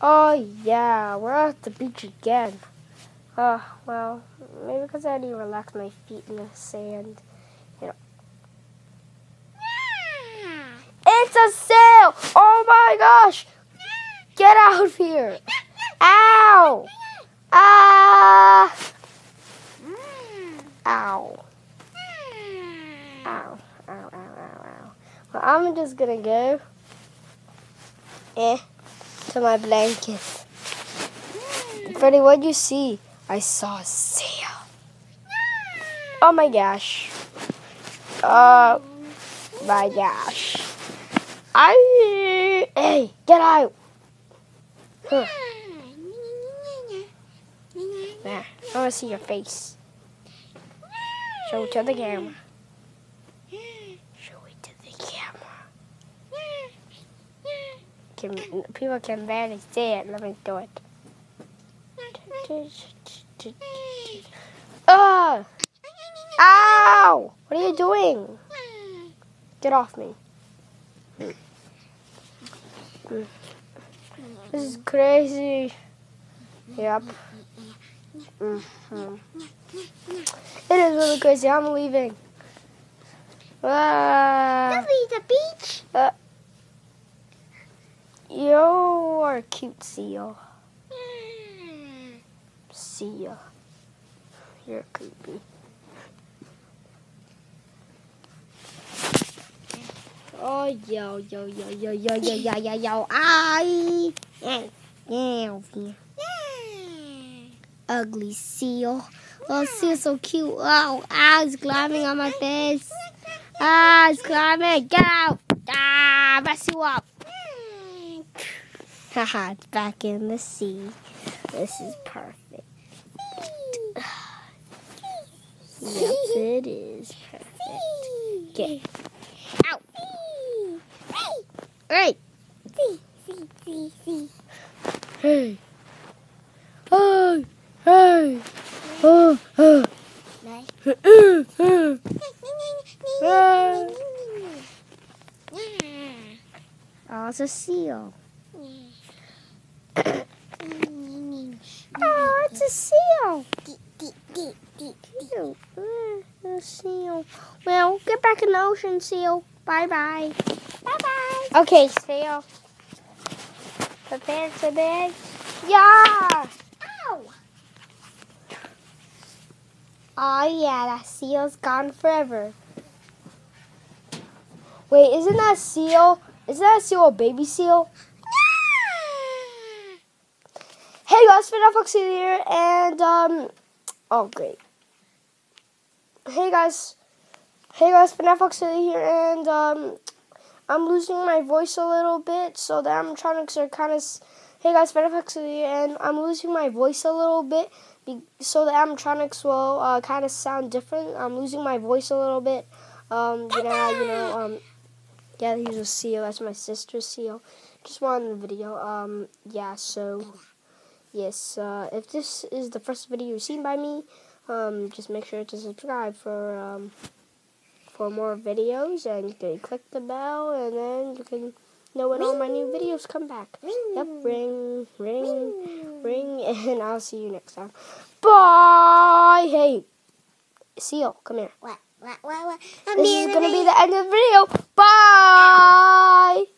Oh yeah, we're at the beach again. Uh, well, maybe because I didn't relax my feet in the sand. You know. It's a sail! Oh my gosh! Get out of here! Ow! Ah! Ow. Ow. Ow, ow, ow, ow. Well, I'm just gonna go. Eh to my blanket. Freddy, what'd you see? I saw a sail. Oh my gosh. Oh my gosh. I hey, get out. Huh. I want to see your face. Show it to the camera. Show it to the camera. Can, people can barely see it. Let me do it. Oh! Ow! What are you doing? Get off me. This is crazy. Yep. Mm-hmm. It is really crazy. I'm leaving. Ah. the beach. Uh, you're a cute seal. Seal. You're creepy. Oh, yo, yo, yo, yo, yo, yo, yo, yo, yo, ay! Yeah, yeah. Ugly seal. Oh, seal's so cute. Oh, it's climbing on my face. Ah, it's climbing. Get out. Ah, mess you up. Haha, it's back in the sea. This is perfect. Yep, it is perfect. Get out. Right. Hey. Hey. Hey. Oh, oh. Oh, it's a seal. Oh, it's a seal. Cute. A seal. Well, get back in the ocean, seal. Bye bye. Bye bye. Okay, seal. Prepare to bed. Yeah. Ow. Oh yeah, that seal's gone forever. Wait, isn't that seal? Isn't that seal a baby seal? Hey guys, FNAF Fox here, and um, oh great. Hey guys, hey guys, FNAF here, and um, I'm losing my voice a little bit, so the animatronics are kind of. Hey guys, FNAF Fox here, and I'm losing my voice a little bit, be, so the animatronics will uh, kind of sound different. I'm losing my voice a little bit. Um, you know, you know, um, yeah, he's a seal. That's my sister's seal. Just wanted the video. Um, yeah, so. Yes, uh, if this is the first video you've seen by me, um, just make sure to subscribe for um, for more videos, and you can click the bell, and then you can know when all my new videos come back. Yep, ring, ring, ring, and I'll see you next time. Bye! Hey, Seal, come here. What? What? What? What? I'm This is going to be the end of the video. Bye!